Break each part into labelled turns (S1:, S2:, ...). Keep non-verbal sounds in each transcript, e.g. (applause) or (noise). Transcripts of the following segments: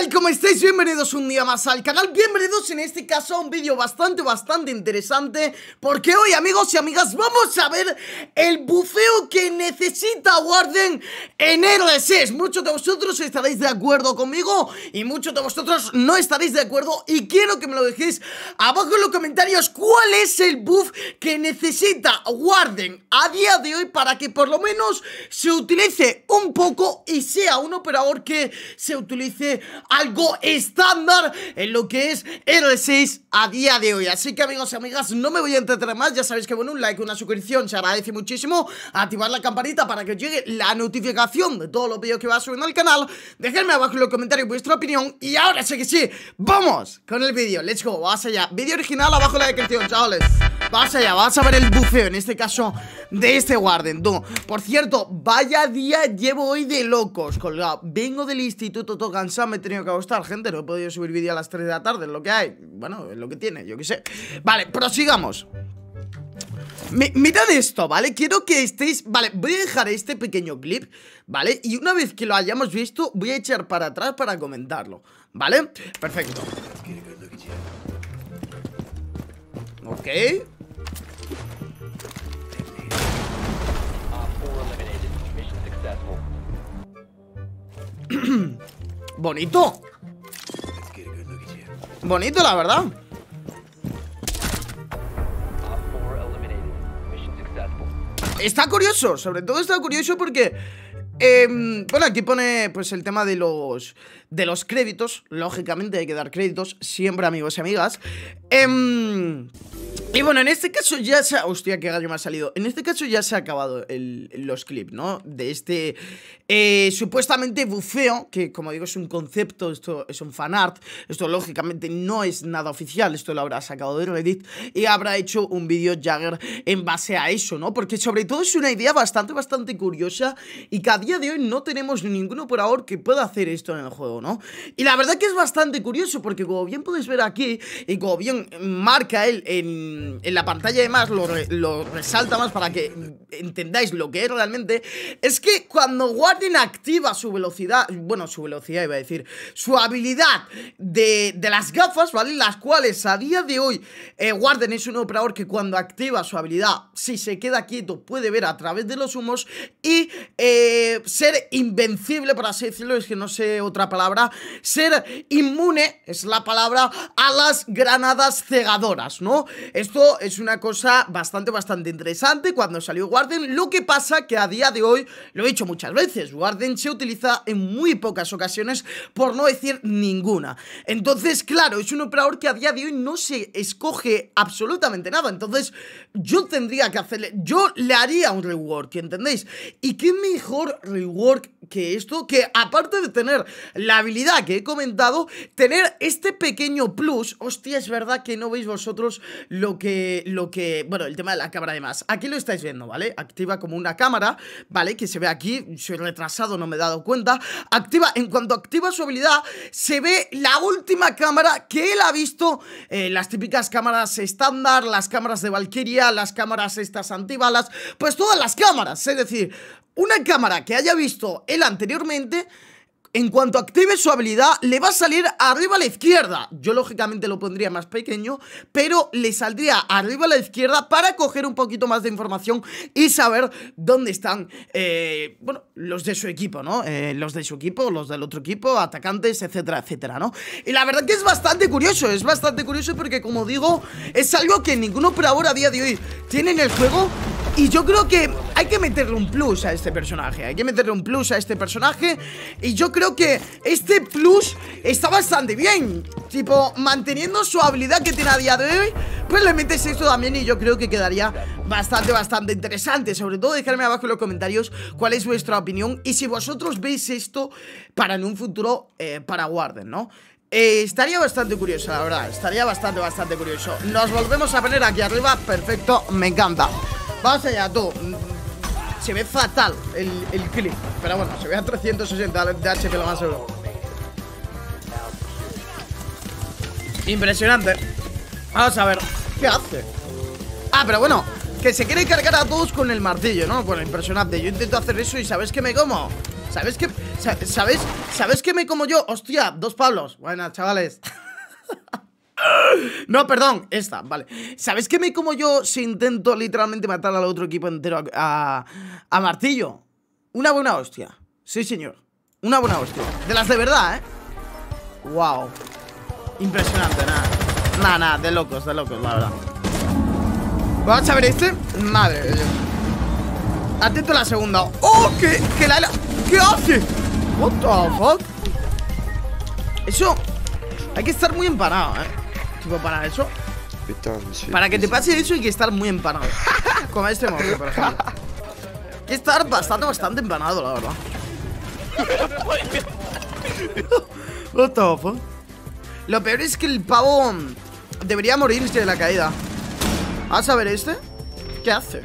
S1: tal? ¿Cómo estáis? Bienvenidos un día más al canal Bienvenidos en este caso a un vídeo bastante, bastante interesante Porque hoy, amigos y amigas, vamos a ver el bufeo que necesita Warden en RSS Muchos de vosotros estaréis de acuerdo conmigo Y muchos de vosotros no estaréis de acuerdo Y quiero que me lo dejéis abajo en los comentarios ¿Cuál es el buff que necesita Warden a día de hoy Para que por lo menos se utilice poco y sea un operador que se utilice algo estándar en lo que es R6 a día de hoy. Así que amigos y amigas, no me voy a entretener más, ya sabéis que bueno, un like, una suscripción se agradece muchísimo, activar la campanita para que os llegue la notificación de todos los vídeos que va subiendo al canal, dejadme abajo en los comentarios vuestra opinión. Y ahora sí que sí, vamos con el vídeo, let's go, vamos allá, vídeo original abajo en la descripción, chavales. Vamos allá, vamos a ver el bufeo, en este caso, de este Warden, tú. Por cierto, vaya día llevo hoy de locos, colgado. Vengo del instituto todo cansado, me he tenido que acostar, gente. No he podido subir vídeo a las 3 de la tarde, es lo que hay. Bueno, es lo que tiene, yo qué sé. Vale, prosigamos. mirad esto, ¿vale? Quiero que estéis... Vale, voy a dejar este pequeño clip, ¿vale? Y una vez que lo hayamos visto, voy a echar para atrás para comentarlo, ¿vale? Perfecto Ok Bonito. Bonito, la verdad. Está curioso, sobre todo está curioso porque eh, Bueno, aquí pone pues el tema de los De los créditos, lógicamente hay que dar créditos Siempre amigos y amigas. Eh, y bueno, en este caso ya se ha... Hostia, qué gallo me ha salido. En este caso ya se ha acabado los clips, ¿no? De este eh, supuestamente bufeo, que como digo es un concepto, esto es un fanart. Esto lógicamente no es nada oficial, esto lo habrá sacado de Reddit y habrá hecho un vídeo Jagger en base a eso, ¿no? Porque sobre todo es una idea bastante, bastante curiosa y que a día de hoy no tenemos ningún operador que pueda hacer esto en el juego, ¿no? Y la verdad que es bastante curioso porque como bien podéis ver aquí y como bien marca él en en, la pantalla además lo, resalta más para que entendáis lo que es realmente, es que cuando Warden activa su velocidad, bueno, su velocidad iba a decir, su habilidad de, las gafas, ¿vale? Las cuales a día de hoy eh, Warden es un operador que cuando activa su habilidad, si se queda quieto, puede ver a través de los humos y eh, ser invencible, por así decirlo, es que no sé otra palabra, ser inmune, es la palabra, a las granadas cegadoras, ¿no? Esto es una cosa bastante, bastante interesante cuando salió Warden. Lo que pasa que a día de hoy, lo he dicho muchas veces, Warden se utiliza en muy pocas ocasiones, por no decir ninguna. Entonces, claro, es un operador que a día de hoy no se escoge absolutamente nada. Entonces, yo tendría que hacerle, yo le haría un rework, ¿entendéis? Y qué mejor rework que esto, que aparte de tener la habilidad que he comentado, tener este pequeño plus, hostia, es verdad que no veis vosotros lo que, lo que, bueno, el tema de la cámara además, aquí lo estáis viendo, ¿vale? Activa como una cámara, ¿vale? Que se ve aquí, soy retrasado, no me he dado cuenta, activa, en cuanto activa su habilidad, se ve la última cámara que él ha visto, eh, las típicas cámaras estándar, las cámaras de Valkyria, las cámaras estas antibalas, pues todas las cámaras, es decir, una cámara que haya visto él anteriormente en cuanto active su habilidad, le va a salir arriba a la izquierda. Yo lógicamente lo pondría más pequeño, pero le saldría arriba a la izquierda para coger un poquito más de información y saber dónde están, eh, bueno, los de su equipo, ¿no? Eh, los de su equipo, los del otro equipo, atacantes, etcétera, etcétera, ¿no? Y la verdad que es bastante curioso, es bastante curioso porque, como digo, es algo que ningún operador a día de hoy tiene en el juego y yo creo que hay que meterle un plus a este personaje Hay que meterle un plus a este personaje. Y yo creo que este plus está bastante bien. Tipo, manteniendo su habilidad que tiene a día de hoy Pues le metes esto también y yo creo que quedaría bastante, bastante interesante. Sobre todo dejarme abajo en los comentarios cuál es vuestra opinión Y si vosotros veis esto para en un futuro, eh, para Warden, ¿no? Eh, estaría bastante curioso, la verdad Estaría bastante, bastante curioso. Nos volvemos a poner aquí arriba, perfecto, me encanta Vamos allá, tú. Se ve fatal el, el clip. Pero bueno, se ve a 360 de HP lo más seguro. Impresionante. Vamos a ver. ¿Qué hace? Ah, pero bueno, que se quiere cargar a todos con el martillo, ¿no? Bueno, impresionante. Yo intento hacer eso y ¿sabes qué me como? ¿Sabes qué, ¿Sabes? ¿Sabes qué me como yo? Hostia, dos Pablos. Buenas, chavales. (laughs) No, perdón, esta, vale ¿Sabes qué me como yo si intento literalmente matar al otro equipo entero a, a, Martillo? Una buena hostia Sí, señor Una buena hostia De las de verdad, ¿eh? Wow Impresionante, nada Nada, nada, de locos, de locos, la verdad Vamos a ver este Madre Atento a la segunda ¡Oh! ¿Qué? ¿Qué la... ¿Qué hace? What the fuck? Eso Hay que estar muy empanado, eh Tipo, para eso Para que te pase eso hay que estar muy empanado (laughs) Como este móvil, por ejemplo Hay que estar bastante, bastante empanado, la verdad (laughs) What the fuck? Lo peor es que el pavo Debería morirse de la caída ¿Vas a ver este? ¿Qué hace?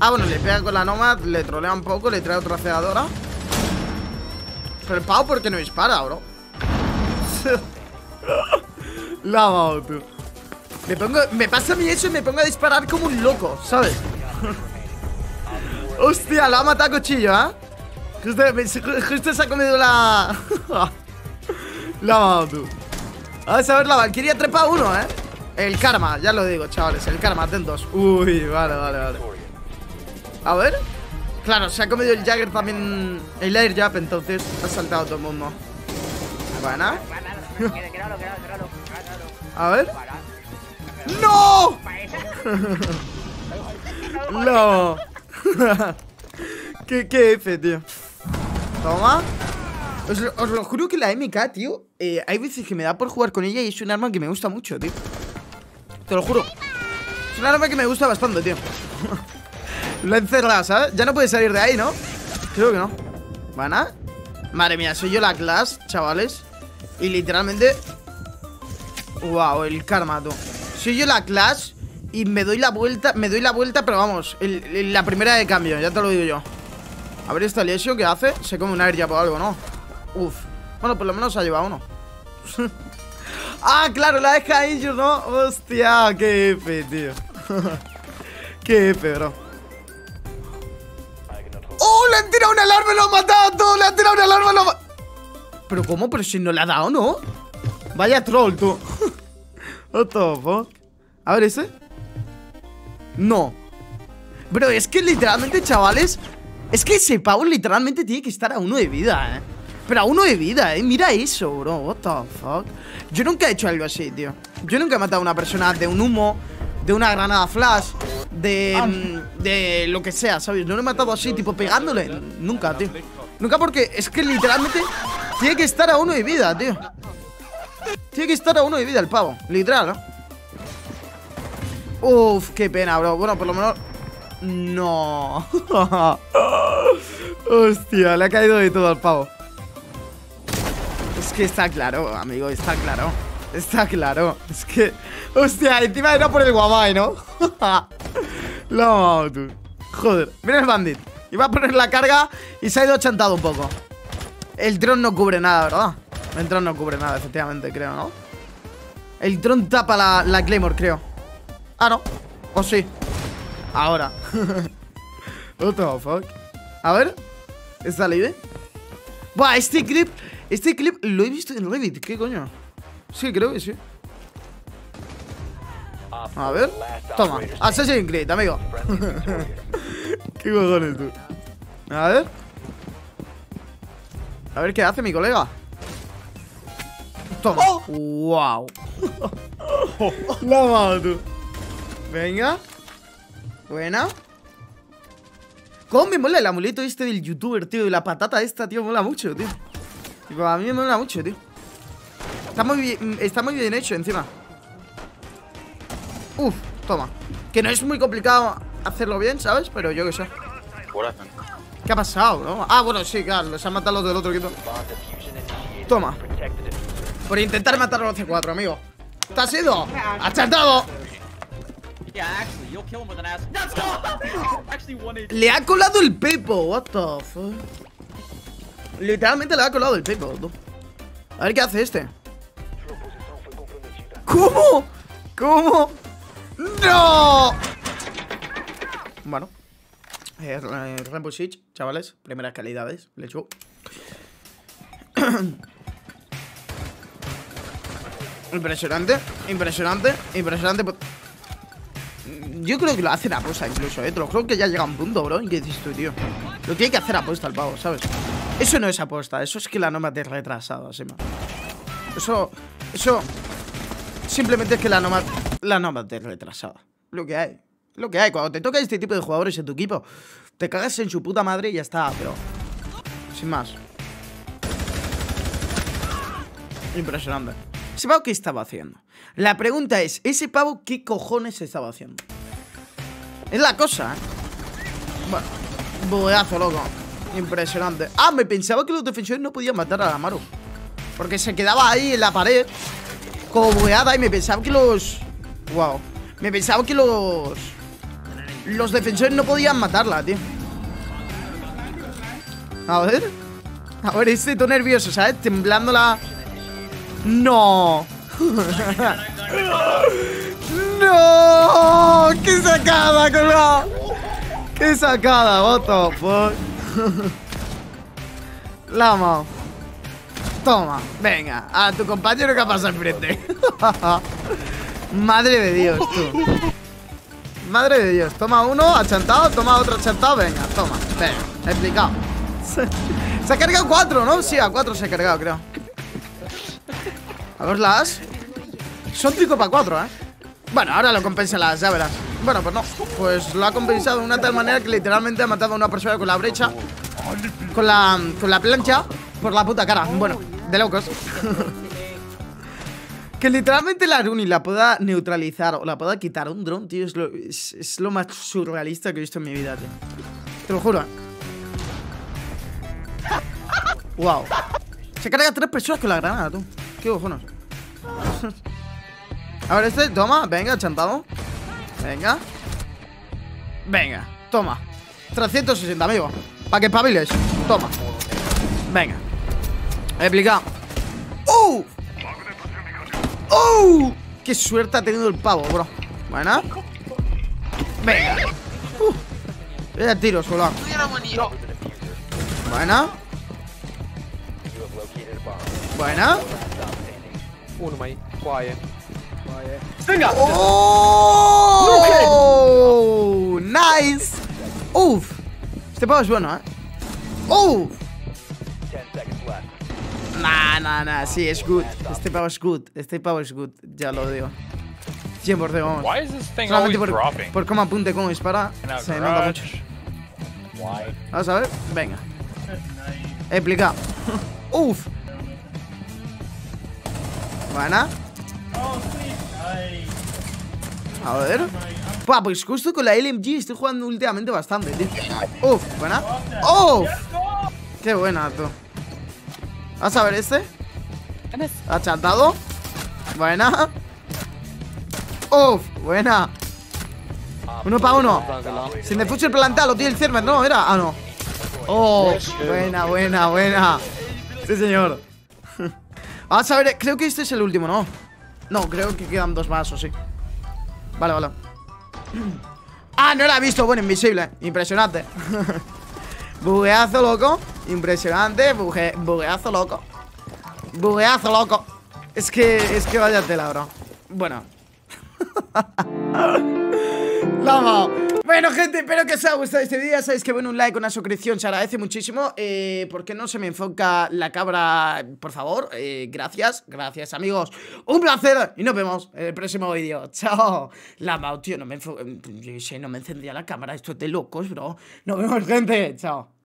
S1: Ah, bueno, le pega con la Nomad Le trolea un poco, le trae otra ceadora Pero el pavo, ¿por qué no dispara, bro? (laughs) La tú me, pongo, me pasa a mí eso y me pongo a disparar como un loco, ¿sabes? Hostia, lo ha matado cuchillo, ¿eh? Justo, se ha comido la... la tú a ver la Valkyria trepa uno, ¿eh? El karma, ya lo digo, chavales El karma, atentos Uy, vale, vale, vale A ver Claro, se ha comido el Jagger también El Air Jab, entonces Ha saltado todo el mundo Buena A ver. ¡No! (laughs) no. (laughs) ¿Qué, ¿Qué F, tío? Toma. Os, lo juro que la MK, tío eh, Hay veces que me da por jugar con ella Y es un arma que me gusta mucho, tío. Te lo juro. Es un arma que me gusta bastante, tío. (laughs) Lo encerrado, ¿sabes? Ya no puede salir de ahí, ¿no? Creo que no. ¿Van Madre mía, soy yo la clase, chavales. Y literalmente Wow, el karma, tú Soy yo la clash y me doy la vuelta Me doy la vuelta, pero vamos La primera de cambio, ya te lo digo yo A ver esta Lesio, ¿qué hace? Se come un air ya por algo, ¿no? Uf Bueno, por lo menos ha llevado uno (laughs) Ah, claro, la deja Injure, ¿no? Hostia, qué F, tío (laughs) Qué F, bro ¡Oh! Le han tirado un alarma y lo ha matado Le han tirado un alarma y lo ha ¿Pero cómo? Pero si no le ha dado, ¿no? Vaya troll, tú What the fuck? A ver, ¿ese? No. Bro, es que literalmente, chavales Es que ese pavo literalmente tiene que estar a uno de vida, eh. Pero a uno de vida, eh. Mira eso, bro. What the fuck Yo nunca he hecho algo así, tío. Yo nunca he matado a una persona de un humo De una granada flash De... Ah. Mm, de lo que sea, ¿sabes? No lo he matado así, tipo pegándole. Nunca, tío. Nunca porque es que literalmente Tiene que estar a uno de vida, tío tiene que estar a uno de vida el pavo, literal, ¿no? Uf, qué pena, bro. Bueno, por lo menos... No. (laughs) Hostia, le ha caído de todo al pavo. Es que está claro, amigo, está claro. Está claro. Es que... Hostia, encima era por el guamay, ¿no? (laughs) Lo tú. Joder, mira el bandit. Iba a poner la carga y se ha ido chantado un poco. El dron no cubre nada, ¿verdad? El dron no cubre nada, efectivamente, creo, ¿no? El dron tapa la, la Claymore, creo. Ah, no. O sí. Ahora. (laughs) What the fuck A ver. ¿Está libre? Buah, este clip Este clip lo he visto en Reddit ¿Qué coño? Sí, creo que sí. A ver. Toma Assassin's Creed, amigo. (laughs) ¿Qué cojones tú? A ver. A ver qué hace mi colega Toma. ¡Wow! (laughs) La mano, tú. Venga. Buena. ¿Cómo me mola el amuleto este del youtuber, tío? Y la patata esta, tío, mola mucho, tío. a mí me mola mucho, tío. Está muy bien, está muy bien hecho encima. Uf, toma. Que no es muy complicado hacerlo bien, ¿sabes? Pero yo qué sé. ¿Qué ha pasado, no? Ah, bueno, sí, claro, los han matado los del otro equipo. Toma. Por intentar matar a los C4, amigo ¿Te has ido? ¡Achantado! (laughs) Le ha colado el Pepo, what the fuck Literalmente le ha colado el Pepo A ver qué hace este ¿Cómo? ¿Cómo? ¡No! Bueno eh, Rainbow Siege, chavales Primeras calidades, let's go (clears throat) Impresionante, impresionante, impresionante Yo creo que lo hacen a apuesta incluso, eh lo creo que ya llega un punto, bro ¿Y qué dices tú, tío? Lo tiene que hacer apuesta el pavo, ¿sabes? Eso no es apuesta, eso es que la norma te retrasado, así más Eso, eso Simplemente es que la norma, la norma te retrasada Lo que hay Lo que hay, cuando te toca este tipo de jugadores en tu equipo Te cagas en su puta madre y ya está, pero Sin más Impresionante ¿Ese pavo qué estaba haciendo? La pregunta es, ¿ese pavo qué cojones estaba haciendo? Es la cosa, ¿eh? Bueno, bueazo, loco Impresionante Ah, me pensaba que los defensores no podían matar a la Maru Porque se quedaba ahí en la pared Como bueada y me pensaba que los... Wow Me pensaba que los... Los defensores no podían matarla, tío A ver A ver, estoy todo nervioso, ¿sabes? Temblando la... ¡No! (laughs) ¡No! ¡Qué sacada, colgado! ¡Qué sacada, voto! Lama (laughs) Toma, venga A tu compañero que ha pasado enfrente (laughs) Madre de Dios, Madre de Dios Toma uno, achantado, toma otro achantado Venga, toma, venga, explicado Se ha cargado cuatro, ¿no? Sí, a cuatro se ha cargado, creo a ver las. Son 5 para 4, ¿eh? Bueno, ahora lo compensa las, ya verás. Bueno, pues no. Pues lo ha compensado de una tal manera que literalmente ha matado a una persona con la brecha Con la, con la plancha Por la puta cara. Bueno, de locos. (laughs) Que literalmente la Runi la pueda neutralizar O la pueda quitar un dron, tío es lo, más surrealista que he visto en mi vida, tío. Te lo juro, ¿eh? Wow Se carga tres personas con la granada, tú ¿Qué cojones? A ver, este, toma, venga, chantado. Venga. Venga, toma. 360, amigo. Para que pabiles, toma. Venga. Explicado ¡Uh! ¡Uh! ¡Qué suerte ha tenido el pavo, bro! Buena. Venga. Uh. Voy tiro solo Buena Buena
S2: Uno ahí. Quiet.
S1: ¡Venga! ¡Oh! ¡Nice! ¡Uf! Este pavo es bueno, ¿eh? ¡Uf! Nah, nah, nah, sí, es good Este pavo es good, este pavo es good Ya lo digo 100% vamos
S2: Why is this thing
S1: Solamente por,
S2: dropping?
S1: por cómo apunte, cómo dispara Se nota mucho
S2: Why?
S1: Vamos a ver, venga Explicado (laughs) Uf. Buena A ver. Pua, pues justo con la LMG estoy jugando últimamente bastante, tío. Uf, buena Uf. Qué buena, tú Vamos a ver este. Achatado Buena. Uf, buena. Uno para uno. Sin defucho el plantado, tío el Cermer, no, era Ah, no. Oh, buena, buena, buena Sí, señor. Vamos a ver, creo que este es el último, ¿no? No, creo que quedan dos más, o sí Vale, vale. Ah, no la he visto, bueno, invisible. Impresionante. Bugueazo loco. Impresionante, bugue, bugueazo loco. Bugueazo loco. Es que, es que vaya tela, bro. Bueno. (laughs) La bueno, gente, espero que os haya gustado este vídeo. Sabéis que bueno, un like, una suscripción se agradece muchísimo. Eh, ¿Por qué no se me enfoca la cabra? Por favor, eh, gracias, gracias, amigos. Un placer y nos vemos en el próximo vídeo. Chao. La Mau, tío, no me, no me encendía la cámara. Esto es de locos, bro. Nos vemos, gente. Chao.